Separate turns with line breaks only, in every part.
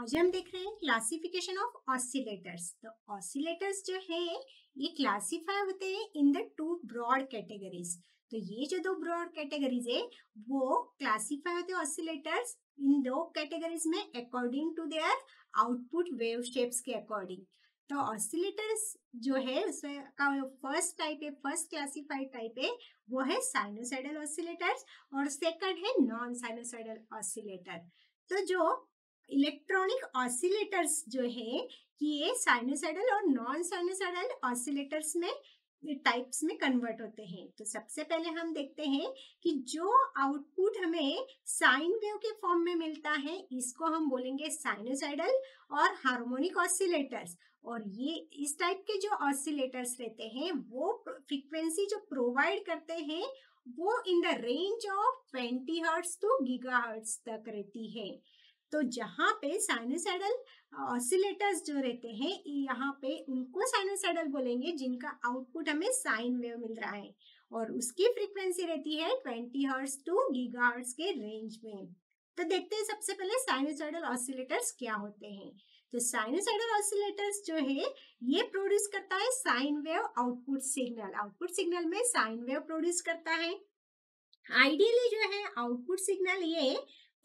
आज हम देख रहे हैं क्लासिफिकेशन ऑफ़ ऑसिलेटर्स तो ऑसिलेटर्स जो है, ये क्लासिफाई होते हैं in the two broad categories तो ये जो दो ब्रॉड कैटेगरीज है, वो क्लासिफाई होते हैं ऑसिलेटर्स इन दो कैटेगरीज में according to their output wave shapes के अकॉर्डिंग तो ऑसिलेटर्स जो है, उसमें का फ़र्स्ट टाइप है फ़र्स्ट क्लासिफाइड टाइप है, वो है साइनोसाइडल ऑसिलेटर्स और सेकंड है नॉन साइनोसाइडल ऑसिलेटर तो जो इलेक्ट्रॉनिक ऑसिलेटर्स जो है ये साइनोसाइडल और नॉन साइनोसाइडल ऑसिलेटर्स में टाइप्स में कन्वर्ट होते हैं। तो सबसे पहले हम देखते हैं कि जो आउटपुट हमें साइन वेव के फॉर्म में मिलता है, इसको हम बोलेंगे साइनोसाइडल और हार्मोनिक ऑसिलेटर्स और ये, इस टाइप के जो ऑसिलेटर्स रहते हैं, वो फ्रीक्वेंसी जो प्रोवाइड करते हैं, वो in the range of 20 hertz to gigahertz तक रहती है। तो जहाँ पे साइनोसाइडल ऑसिलेटर्स जो रहते हैं यहाँ पे उनको साइनोसाइडल बोलेंगे, जिनका आउटपुट हमें साइन वेव मिल रहा है। और उसकी फ्रीक्वेंसी रहती है 20 हर्ट्ज टू गीगाहर्ट्ज के रेंज में। तो देखते हैं सबसे पहले साइनोसाइडल ऑसिलेटर्स क्या होते हैं। तो साइनोसाइडल ऑसिलेटर्स जो है, ये प्रोड्यूस करता है sine wave output signal output signal में साइन वेव प्रोड्यूस करता है। आइडियली जो है आउटपुट सिग्नल ये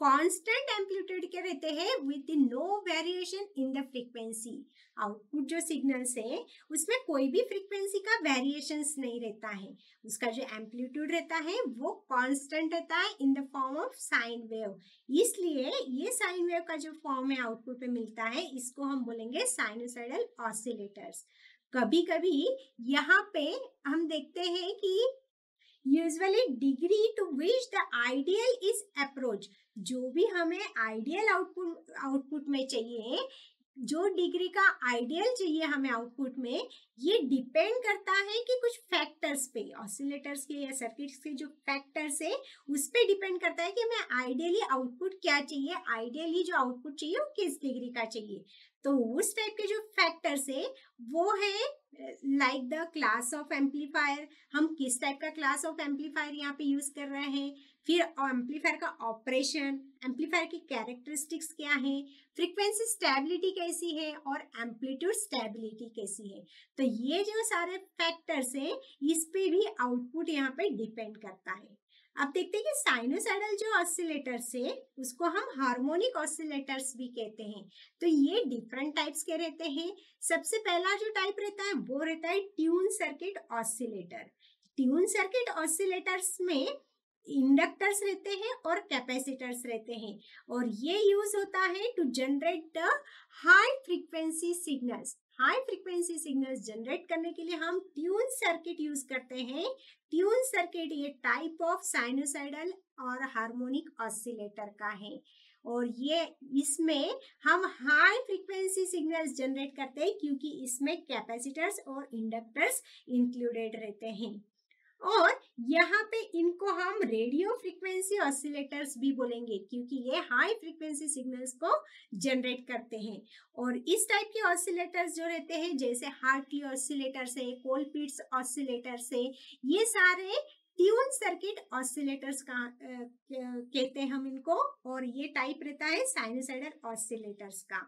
कांस्टेंट एम्पलीट्यूड के रहते हैं? With no variation in the frequency output जो सिग्नल्स है, उसमें कोई भी फ्रीक्वेंसी का वेरिएशन नहीं रहता है। उसका जो एम्पलीट्यूड रहता है, वो कांस्टेंट रहता है in the form of sine wave इसलिए ये साइन वेव का जो फॉर्म है आउटपुट पे मिलता है, इसको हम बोलेंगे साइनोसाइडल ऑसिलेटर्स कभी कभी यहाँ पे हम देखते हैं कि usually degree to which the ideal is approach जो भी हमें आइडियल आउटपुट आउटपुट में चाहिए, जो डिग्री का आइडियल चाहिए हमें आउटपुट में, ये डिपेंड करता है कि कुछ फैक्टर्स पे ऑसिलेटर्स के या सर्किट्स के जो फैक्टर्स है, उस पर डिपेंड करता है कि हमें आइडियली आउटपुट क्या चाहिए आइडियली जो आउटपुट चाहिए वो किस डिग्री का चाहिए। तो उस टाइप के जो फैक्टर्स है, वो है like the class of amplifier हम किस टाइप का क्लास ऑफ़ एम्पलीफायर यहाँ पे यूज़ कर रहे हैं? फिर एम्पलीफायर का ऑपरेशन एम्पलीफायर की कैरेक्टरिस्टिक्स क्या है? फ्रीक्वेंसी स्टेबिलिटी कैसी है? और एम्पलीट्यूड स्टेबिलिटी कैसी है? तो ये जो सारे फैक्टर्स हैं, इस पे भी आउटपुट यहाँ पे डिपेंड करता है। अब देखते हैं कि साइनोसाइडल जो ऑसिलेटर्स है उसको हम हार्मोनिक ऑसिलेटर्स भी कहते हैं। तो ये डिफरेंट टाइप्स के रहते हैं। सबसे पहला जो टाइप रहता है, वो रहता है tune circuit oscillator tune circuit oscillators में इंडक्टर्स रहते हैं और कैपेसिटर्स रहते हैं। और ये यूज़ होता है to generate the high frequency signals high frequency signals generate करने के लिए हम ट्यून सर्किट यूज़ करते हैं। ट्यून सर्किट ये टाइप ऑफ़ साइनोसाइडल और हार्मोनिक ऑसिलेटर का है। और ये इसमें हम हाई फ्रिक्वेंसी सिग्नल्स जनरेट करते हैं क्योंकि इसमें कैपेसिटर्स और इंडक्टर्स इंक्लूडेड रहते हैं। और यहाँ पे इनको हम रेडियो फ्रीक्वेंसी ऑसिलेटर्स भी बोलेंगे, क्योंकि ये हाई फ्रीक्वेंसी सिग्नल्स को जनरेट करते हैं। और इस टाइप के ऑसिलेटर्स जो रहते हैं, जैसे हार्टी ऑसिलेटर्स है, कोलपीट्स ऑसिलेटर्स है, ये सारे ट्यून सर्किट ऑसिलेटर्स का कहते हैं हम इनको, और ये टाइप रहता है साइनोसाइडल ऑसिलेटर्स का।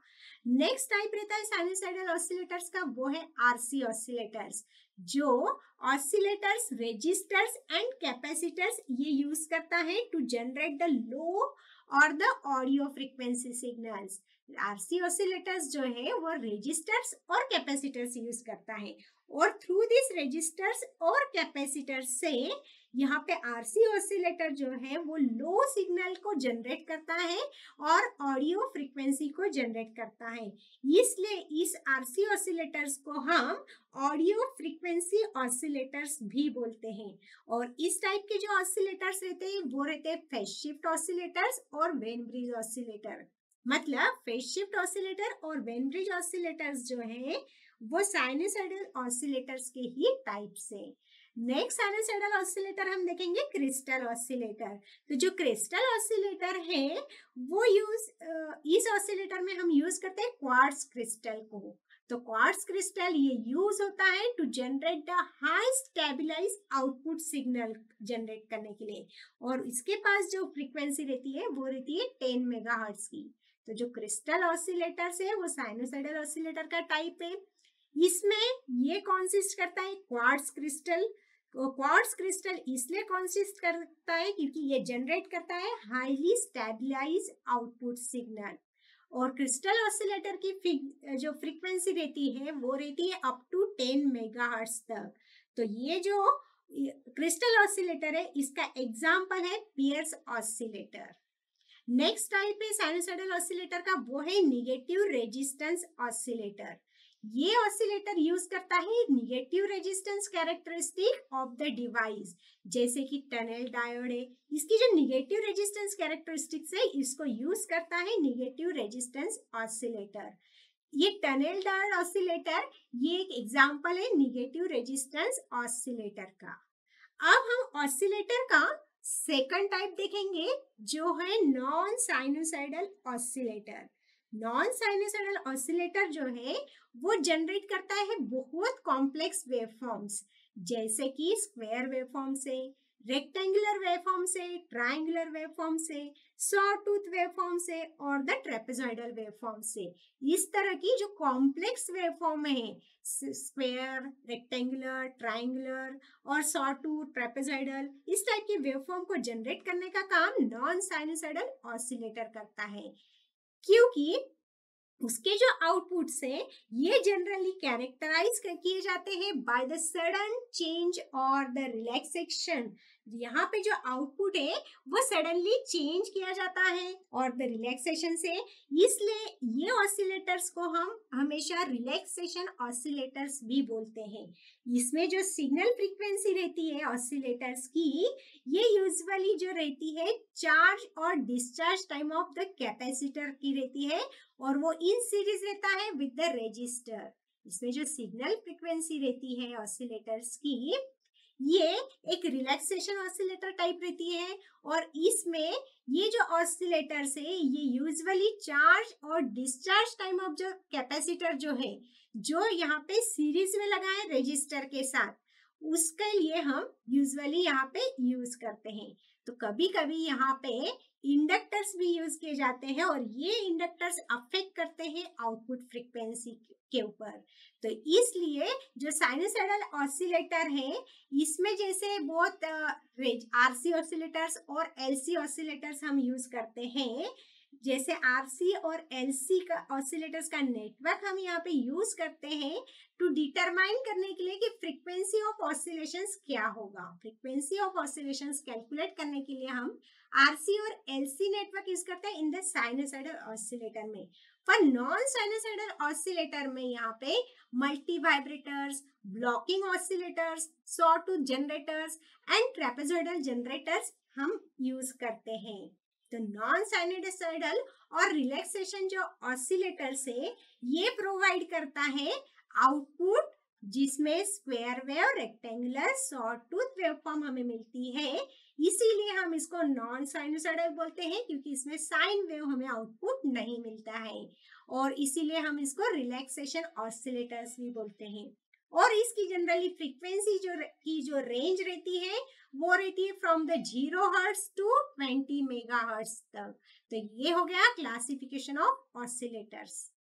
नेक्स्ट टाइप रहता है साइनोसाइडल ऑसिलेटर्स का, वो है आरसी ऑसिलेटर्स, जो ऑसिलेटर्स, रेजिस्टर्स एंड कैपेसिटर्स ये यूज़ करता है टू जनरेट द लो और the audio frequency signals RC oscillators जो है, वो रेजिस्टर्स और कैपेसिटर्स यूज़ करता है। और थ्रू दिस रेजिस्टर्स और कैपेसिटर्स से यहाँ पे आरसी ऑसिलेटर जो है, वो लो सिग्नल को जनरेट करता है और ऑडियो फ्रीक्वेंसी को जनरेट करता है। इसलिए इस आरसी ऑसिलेटर्स को हम ऑडियो फ्रीक्वेंसी ऑसिलेटर्स भी बोलते हैं। और इस टाइप के जो ऑसिलेटर्स रहते हैं, वो रहते हैं फेस शिफ्ट ऑसिलेटर्स और वेन ब्रिज ऑसिलेटर मतलब फेस शिफ्ट ऑसिलेटर और वेन ब्रिज ऑसिलेटर्स जो है, वो साइनोसाइडल ऑसिलेटर्स के ही टाइप्स है नेक्स्ट साइनोसाइडल ऑसिलेटर हम देखेंगे क्रिस्टल ऑसिलेटर तो जो क्रिस्टल ऑसिलेटर है, वो यूज़ इस ऑसिलेटर में हम यूज़ करते हैं क्वार्ट्स क्रिस्टल को। तो क्वार्ट्स क्रिस्टल ये यूज़ होता है to generate the high stabilize output signal generate करने के लिए। और इसके पास जो फ्रीक्वेंसी रहती है, वो रहती है टेन मेगा की। तो जो क्रिस्टल ऑसिलेटर्स है, वो साइनोसाइडल ऑसिलेटर का टाइप है। इसमें ये कॉन्सिस्ट करता है क्वार्ट्स क्रिस्टल क्वार्ट्स क्रिस्टल इसलिए कॉन्सिस्ट करता है क्योंकि ये जनरेट करता है हाईली स्टेबलाइज आउटपुट सिग्नल और क्रिस्टल ऑसिलेटर की जो फ्रीक्वेंसी रहती है, वो रहती है अप टू 10 मेगाहर्ट्ज तक। तो ये जो क्रिस्टल ऑसिलेटर है, इसका एग्जांपल है पियर्स ऑसिलेटर नेक्स्ट टाइप है साइनोसाइडल ऑसिलेटर का वो है निगेटिव रेजिस्टेंस ऑसिलेटर ये ऑसिलेटर यूज़ करता है negative resistance characteristic of the device जैसे कि टनल डायोड है। इसकी जो निगेटिव रेजिस्टेंस कैरेक्टरिस्टिक्स है, इसको यूज़ करता है निगेटिव रेजिस्टेंस ऑसिलेटर ये टनल डायोड ऑसिलेटर ये एक एग्जांपल है निगेटिव रेजिस्टेंस ऑसिलेटर का। अब हम ऑसिलेटर का सेकंड टाइप देखेंगे, जो है non sinusoidal oscillator non sinusoidal oscillator जो है, वो जनरेट करता है बहुत कॉम्प्लेक्स वेवफॉर्म्स जैसे कि स्क्वायर वेवफॉर्म्स से रेक्टेंगुलर वेवफॉर्म से ट्रायंगुलर वेवफॉर्म से सॉ टूथ वेवफॉर्म से और द ट्रेपेजॉइडल वेवफॉर्म से। इस तरह की जो कॉम्प्लेक्स वेवफॉर्म है स्क्वायर रेक्टेंगुलर ट्रायंगुलर और सॉ टूथ ट्रेपेजॉइडल इस टाइप के वेवफॉर्म को जनरेट करने का काम नॉन साइनोसाइडल ऑसिलेटर करता है। क्योंकि उसके जो आउटपुट से ये जनरली कैरेक्टराइज किए जाते हैं बाय द सडन चेंज और द रिलैक्सेशन यहाँ पे जो आउटपुट है, वो सडनली चेंज किया जाता है। और द रिलैक्सेशन से, इसलिए ये ऑसिलेटर्स को हम हमेशा रिलैक्सेशन ऑसिलेटर्स भी बोलते हैं। इसमें जो सिग्नल फ्रीक्वेंसी रहती है ऑसिलेटर्स की, ये यूजुअली जो रहती है चार्ज और discharge time of the capacitor की रहती है। और वो इन सीरीज़ रहता है विद द रजिस्टर इसमें जो सिग्नल फ्रीक्वेंसी रहती है ऑसिलेटर्स की ये एक रिलैक्सेशन ऑसिलेटर टाइप रहती है और इसमें ये जो ऑसिलेटर से ये यूजुअली चार्ज और डिस्चार्ज टाइम ऑफ़ जो कैपेसिटर जो है, जो यहाँ पे सीरीज़ में लगा है रजिस्टर के साथ उसके लिए हम यूजुअली यहाँ पे यूज़ करते हैं। तो कभी कभी यहाँ पे इंडक्टर्स भी यूज़ किए जाते हैं और ये इंडक्टर्स अफेक्ट करते हैं आउटपुट फ्रीक्वेंसी के ऊपर। तो इसलिए जो साइनोसाइडल ऑसिलेटर है, इसमें जैसे बहुत आरसी ऑसिलेटर्स और एलसी ऑसिलेटर्स हम यूज़ करते हैं जैसे आरसी और एलसी का ऑसिलेटर्स का नेटवर्क हम यहाँ पे यूज़ करते हैं टू डिटरमाइन करने के लिए कि फ्रीक्वेंसी ऑफ़ ऑसिलेशंस क्या होगा। फ्रीक्वेंसी ऑफ़ ऑसिलेशंस कैलकुलेट करने के लिए हम आरसी और एलसी नेटवर्क यूज़ करते हैं इन द साइनोसाइडल ऑसिलेटर में। पर नॉन साइनोसाइडल ऑसिलेटर में यहाँ पे multi vibrators blocking oscillators sawtooth generators and trapezoidal generators हम यूज़ करते हैं। तो नॉन साइनोसाइडल और रिलैक्सेशन जो ऑसिलेटर से ये प्रोवाइड करता है आउटपुट जिसमें square wave rectangular sawtooth waveform हमें मिलती है। इसीलिए हम इसको नॉन साइनोसाइडल बोलते हैं, क्योंकि इसमें साइन वेव हमें आउटपुट नहीं मिलता है। और इसीलिए हम इसको रिलैक्सेशन ऑसिलेटर्स भी बोलते हैं। और इसकी जनरली फ्रीक्वेंसी जो की जो रेंज रहती है, वो रहती है from the zero hertz to twenty megahertz तक। तो ये हो गया क्लासिफिकेशन ऑफ़ ऑसिलेटर्स